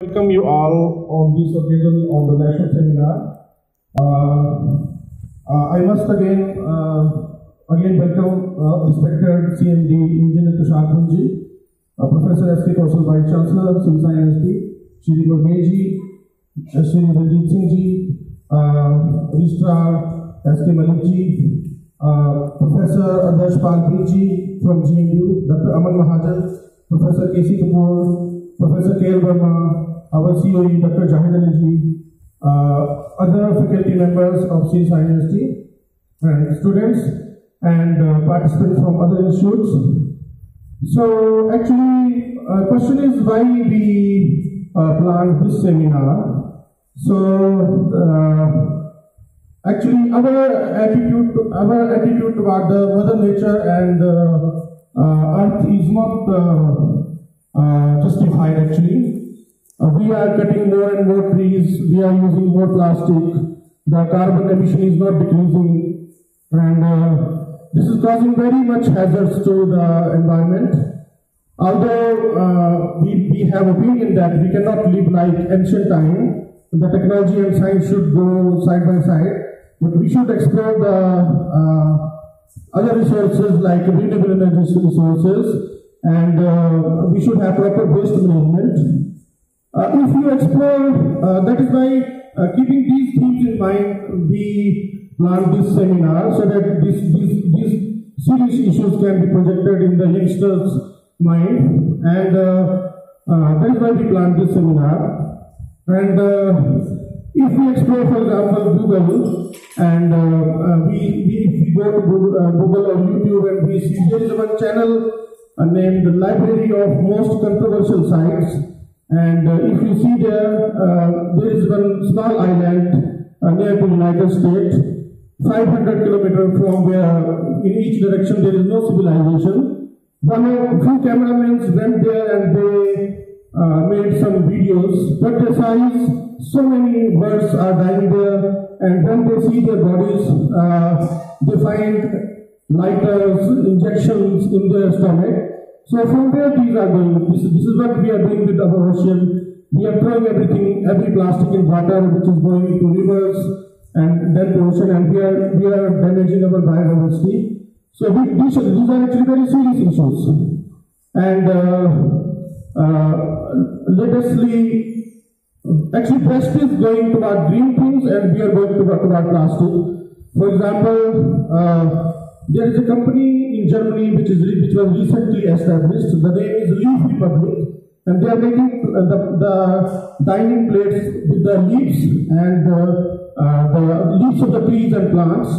welcome you all on this occasion on the national seminar. Uh, uh, I must again uh, again welcome uh, respected CMD Engineer Tushar Kunji, uh, Professor S. K. Kaushal Vice Chancellor, Civil Science Shri Gurmeji, uh, Shri Ranjit Singh Ji, Registrar S. K. Malik Ji, Professor Adarsh Pal Vig Ji from GMU, Dr. Aman Mahajan, Professor K.C. Kapoor, Professor K.L. Verma, our COE, Dr. Jahid Ali Ji, uh, other faculty members of C University, and students and uh, participants from other institutes. So actually, uh, question is why we uh, planned this seminar. So uh, actually, our attitude, our attitude toward the mother nature and uh, uh, earth is not uh, justified actually. Uh, we are cutting more and more trees, we are using more plastic, the carbon emission is not decreasing, and uh, this is causing very much hazards to the environment. Although uh, we, we have opinion that we cannot live like ancient time, the technology and science should go side by side, but we should explore the uh, other resources like renewable energy resources, and uh, we should have proper waste management. Uh, if you explore, uh, that is why uh, keeping these things in mind, we planned this seminar so that this, these, these serious issues can be projected in the youngsters' mind, and that is why we planned this seminar. And if we explore, for example, Google, and uh, we, we, if we go to Google, uh, Google or YouTube and we see there is one channel uh, named the Library of Most Controversial Sites, and uh, if you see there, uh, there is one small island uh, near to United States, 500 kilometers from where in each direction there is no civilization. One of few cameramen went there and they uh, made some videos, but the size, so many birds are dying there, and when they see their bodies, uh, they find lighters, injections in their stomach, so from where these are going, this, this is what we are doing with our ocean. We are throwing everything, every plastic in water which is going to rivers and then to ocean and we are, we are damaging our biodiversity. So we, these, these are actually very serious issues. And uh, uh, see, actually best is going toward green things and we are going toward, toward plastic. For example, uh, there is a company in Germany which is which was recently established. The name is Leaf Republic, and they are making uh, the, the dining plates with the leaves and uh, uh, the leaves of the trees and plants,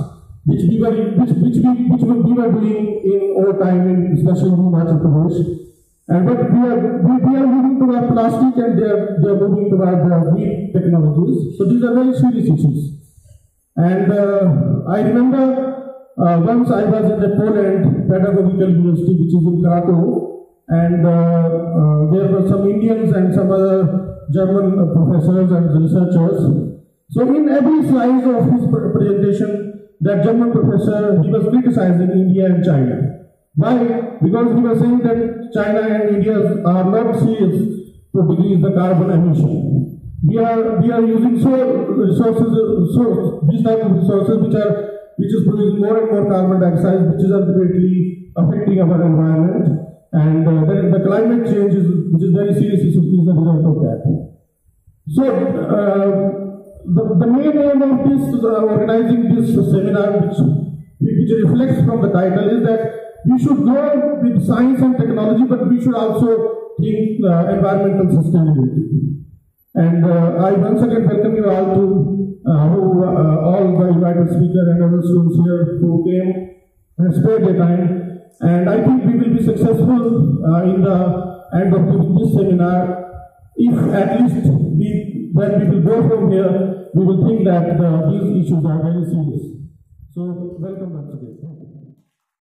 which we were which which we which we were doing in old time, in especially in Himachal Pradesh. And but we are we, we are moving toward plastic and they are they are moving toward the green technologies. So these are very serious issues. And uh, I remember uh, once I was in the Poland Pedagogical University, which is in Krakow, and uh, uh, there were some Indians and some other German professors and researchers. So in every slide of his presentation, that German professor, he was criticizing India and China. Why? Because he was saying that China and India are not serious to decrease the carbon emission. We are we are using so resources, so these type of resources which are which is producing more and more carbon dioxide, which is ultimately affecting our environment. And uh, the, the, climate change, is, which is very serious, is, the result of that. So, uh, the, the main aim of this uh, organizing this seminar, which, which reflects from the title, is that we should go with science and technology, but we should also think uh, environmental sustainability. And uh, I once again welcome you all to uh, who, uh, all the invited speakers and other students here who came and spared their time. And I think we will be successful uh, in the end of this seminar if at least we, when we will go from here, we will think that these issues are very serious. So welcome once again.